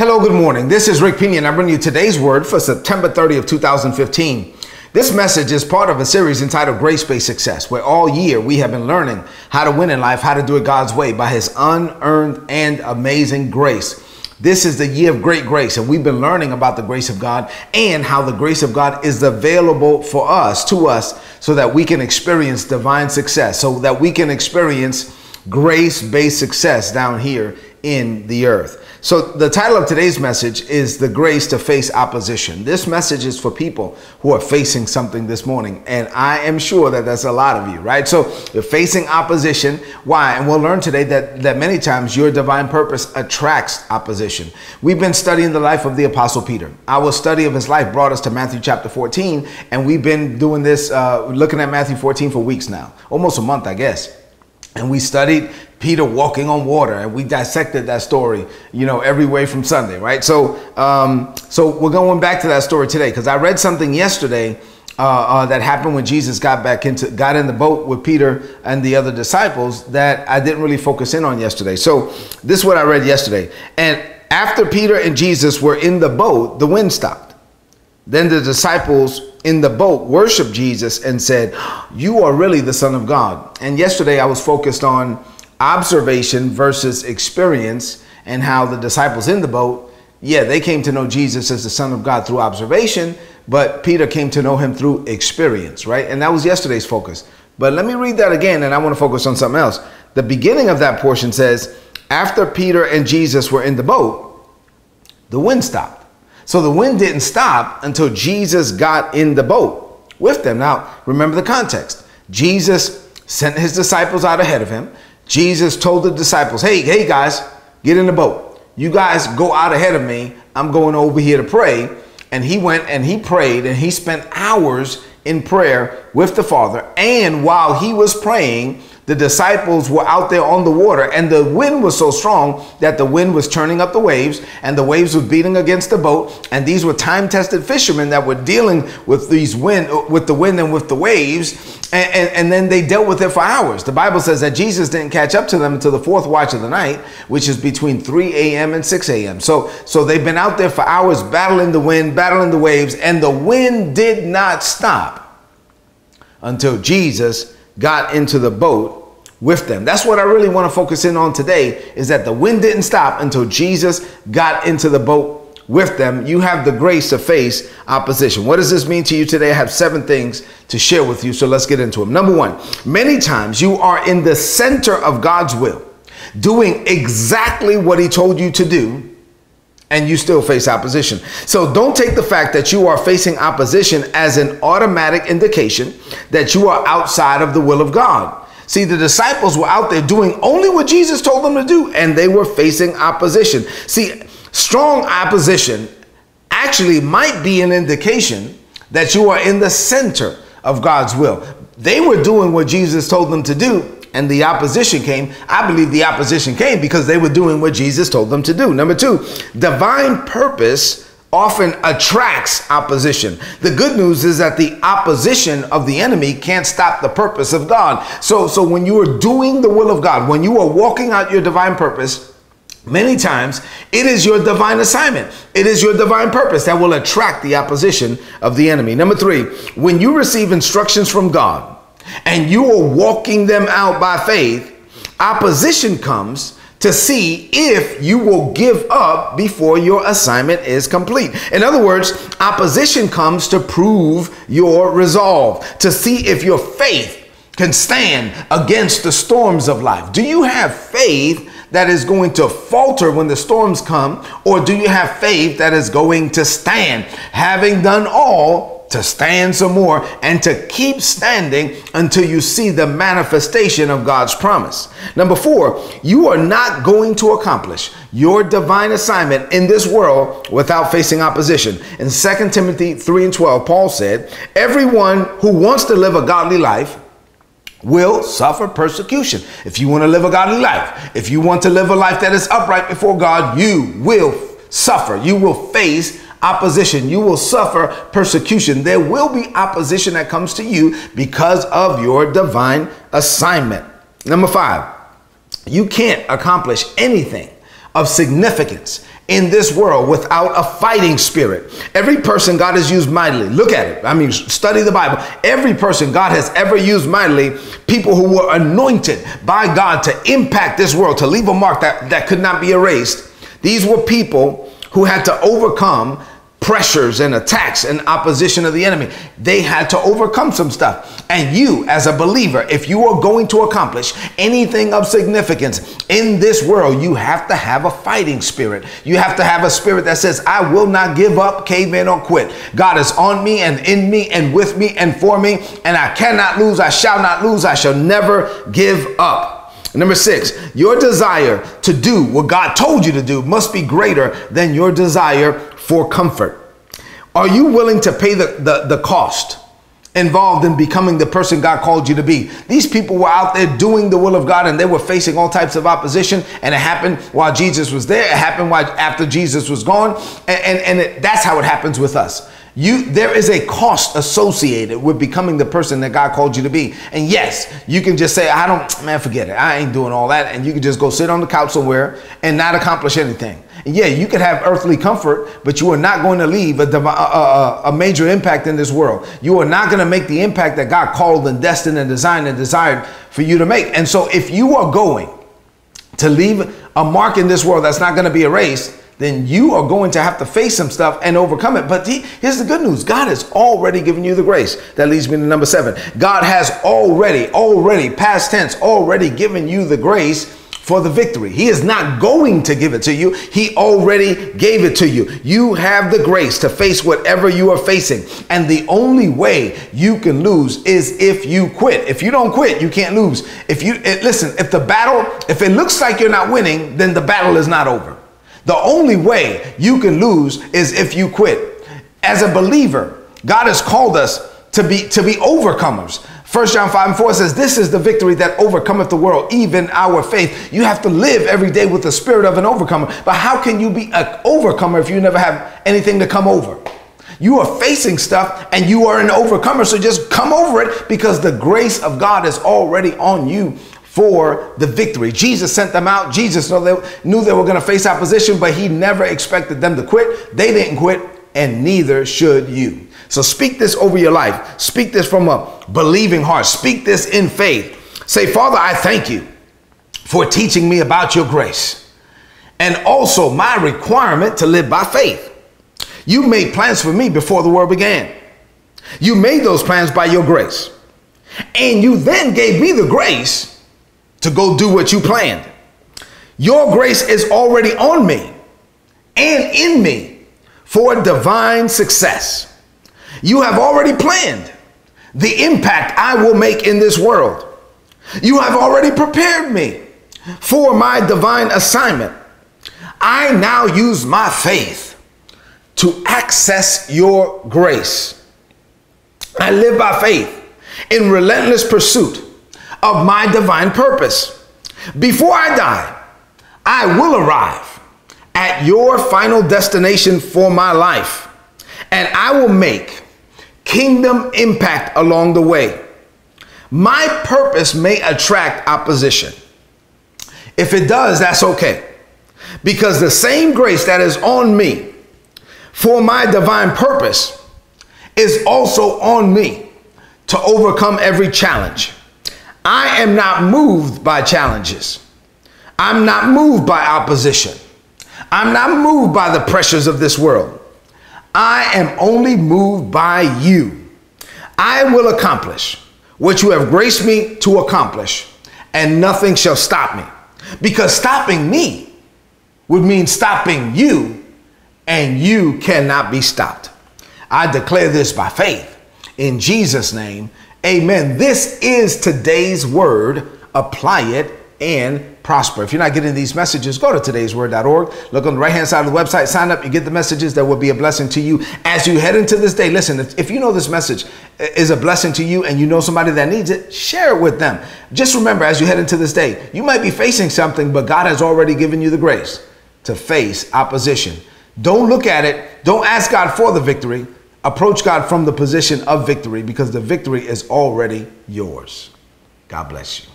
Hello, good morning. This is Rick Pina, and I bring you today's word for September 30 of 2015. This message is part of a series entitled Grace Based Success, where all year we have been learning how to win in life, how to do it God's way by His unearned and amazing grace. This is the year of great grace, and we've been learning about the grace of God and how the grace of God is available for us, to us, so that we can experience divine success, so that we can experience grace based success down here in the earth. So, the title of today's message is The Grace to Face Opposition. This message is for people who are facing something this morning, and I am sure that that's a lot of you, right? So, you're facing opposition. Why? And we'll learn today that, that many times your divine purpose attracts opposition. We've been studying the life of the Apostle Peter. Our study of his life brought us to Matthew chapter 14, and we've been doing this, uh, looking at Matthew 14 for weeks now, almost a month, I guess. And we studied Peter walking on water, and we dissected that story, you know, every way from Sunday, right? So, um, so we're going back to that story today because I read something yesterday uh, uh, that happened when Jesus got back into, got in the boat with Peter and the other disciples that I didn't really focus in on yesterday. So, this is what I read yesterday. And after Peter and Jesus were in the boat, the wind stopped. Then the disciples in the boat worshiped Jesus and said, You are really the Son of God. And yesterday I was focused on observation versus experience and how the disciples in the boat, yeah, they came to know Jesus as the Son of God through observation, but Peter came to know him through experience, right? And that was yesterday's focus. But let me read that again, and I want to focus on something else. The beginning of that portion says, After Peter and Jesus were in the boat, the wind stopped. So the wind didn't stop until Jesus got in the boat with them. Now, remember the context. Jesus sent his disciples out ahead of him. Jesus told the disciples, hey, hey guys, get in the boat. You guys go out ahead of me. I'm going over here to pray. And he went and he prayed and he spent hours in prayer with the Father. And while he was praying, the disciples were out there on the water and the wind was so strong that the wind was turning up the waves and the waves were beating against the boat and these were time-tested fishermen that were dealing with these wind with the wind and with the waves and, and, and, then they dealt with it for hours. The bible says that jesus didn't catch up to them until the fourth watch of the night which is between 3 a.m and 6 a.m so so they've been out there for hours battling the wind battling the waves and the wind did not stop until jesus got into the boat with them. That's what I really want to focus in on today is that the wind didn't stop until Jesus got into the boat with them. You have the grace to face opposition. What does this mean to you today? I have seven things to share with you. So let's get into them. Number one, many times you are in the center of God's will, doing exactly what he told you to do and you still face opposition. So don't take the fact that you are facing opposition as an automatic indication that you are outside of the will of God. See, the disciples were out there doing only what Jesus told them to do, and they were facing opposition. See, strong opposition actually might be an indication that you are in the center of God's will. They were doing what Jesus told them to do, and the opposition came. I believe the opposition came because they were doing what Jesus told them to do. Number two, divine purpose often attracts opposition. The good news is that the opposition of the enemy can't stop the purpose of God. So, so when you are doing the will of God, when you are walking out your divine purpose, Many times it is your divine assignment. It is your divine purpose that will attract the opposition of the enemy. Number three, when you receive instructions from God and you are walking them out by faith, opposition comes to see if you will give up before your assignment is complete. In other words, opposition comes to prove your resolve, to see if your faith can stand against the storms of life. Do you have faith that is going to falter when the storms come, or do you have faith that is going to stand? Having done all, to stand some more and to keep standing until you see the manifestation of God's promise. Number four, you are not going to accomplish your divine assignment in this world without facing opposition. In 2 Timothy 3 and 12, Paul said, Everyone who wants to live a godly life will suffer persecution. If you want to live a godly life, if you want to live a life that is upright before God, you will suffer. You will face opposition. You will suffer persecution. There will be opposition that comes to you because of your divine assignment. Number five, you can't accomplish anything of significance in this world without a fighting spirit. Every person God has used mightily, look at it. I mean, study the Bible. Every person God has ever used mightily, people who were anointed by God to impact this world, to leave a mark that, that could not be erased. These were people who had to overcome pressures and attacks and opposition of the enemy. They had to overcome some stuff. And you, as a believer, if you are going to accomplish anything of significance in this world, you have to have a fighting spirit. You have to have a spirit that says, I will not give up, cave in, or quit. God is on me and in me and with me and for me, and I cannot lose. I shall not lose. I shall never give up. Number six, your desire to do what God told you to do must be greater than your desire for comfort? Are you willing to pay the, the, the cost involved in becoming the person God called you to be? These people were out there doing the will of God and they were facing all types of opposition. And it happened while Jesus was there. It happened while after Jesus was gone. And, and, and it, that's how it happens with us. You, there is a cost associated with becoming the person that God called you to be. And yes, you can just say, I don't, man, forget it. I ain't doing all that. And you can just go sit on the couch somewhere and not accomplish anything. And yeah, you could have earthly comfort, but you are not going to leave a, a, a major impact in this world. You are not going to make the impact that God called and destined and designed and desired for you to make. And so if you are going to leave a mark in this world that's not going to be erased, then you are going to have to face some stuff and overcome it. But he, here's the good news God has already given you the grace. That leads me to number seven. God has already, already, past tense, already given you the grace for the victory. He is not going to give it to you. He already gave it to you. You have the grace to face whatever you are facing. And the only way you can lose is if you quit. If you don't quit, you can't lose. If you it, listen, if the battle, if it looks like you're not winning, then the battle is not over. The only way you can lose is if you quit. As a believer, God has called us to be to be overcomers. 1 John 5 and 4 says, This is the victory that overcometh the world, even our faith. You have to live every day with the spirit of an overcomer. But how can you be an overcomer if you never have anything to come over? You are facing stuff and you are an overcomer. So just come over it because the grace of God is already on you for the victory. Jesus sent them out. Jesus knew they were going to face opposition, but he never expected them to quit. They didn't quit, and neither should you. So speak this over your life. Speak this from a believing heart. Speak this in faith. Say, Father, I thank you for teaching me about your grace and also my requirement to live by faith. You made plans for me before the world began. You made those plans by your grace. And you then gave me the grace to go do what you planned. Your grace is already on me and in me for divine success. You have already planned the impact I will make in this world. You have already prepared me for my divine assignment. I now use my faith to access your grace. I live by faith in relentless pursuit of my divine purpose. Before I die, I will arrive at your final destination for my life, and I will make kingdom impact along the way. My purpose may attract opposition. If it does, that's okay. Because the same grace that is on me for my divine purpose is also on me to overcome every challenge. I am not moved by challenges. I'm not moved by opposition. I'm not moved by the pressures of this world. I am only moved by you. I will accomplish what you have graced me to accomplish, and nothing shall stop me. Because stopping me would mean stopping you, and you cannot be stopped. I declare this by faith. In Jesus' name, amen. This is today's word. Apply it and prosper. If you're not getting these messages, go to today'sword.org. Look on the right hand side of the website, sign up, you get the messages that will be a blessing to you as you head into this day. Listen, if you know this message is a blessing to you and you know somebody that needs it, share it with them. Just remember as you head into this day, you might be facing something, but God has already given you the grace to face opposition. Don't look at it, don't ask God for the victory. Approach God from the position of victory because the victory is already yours. God bless you.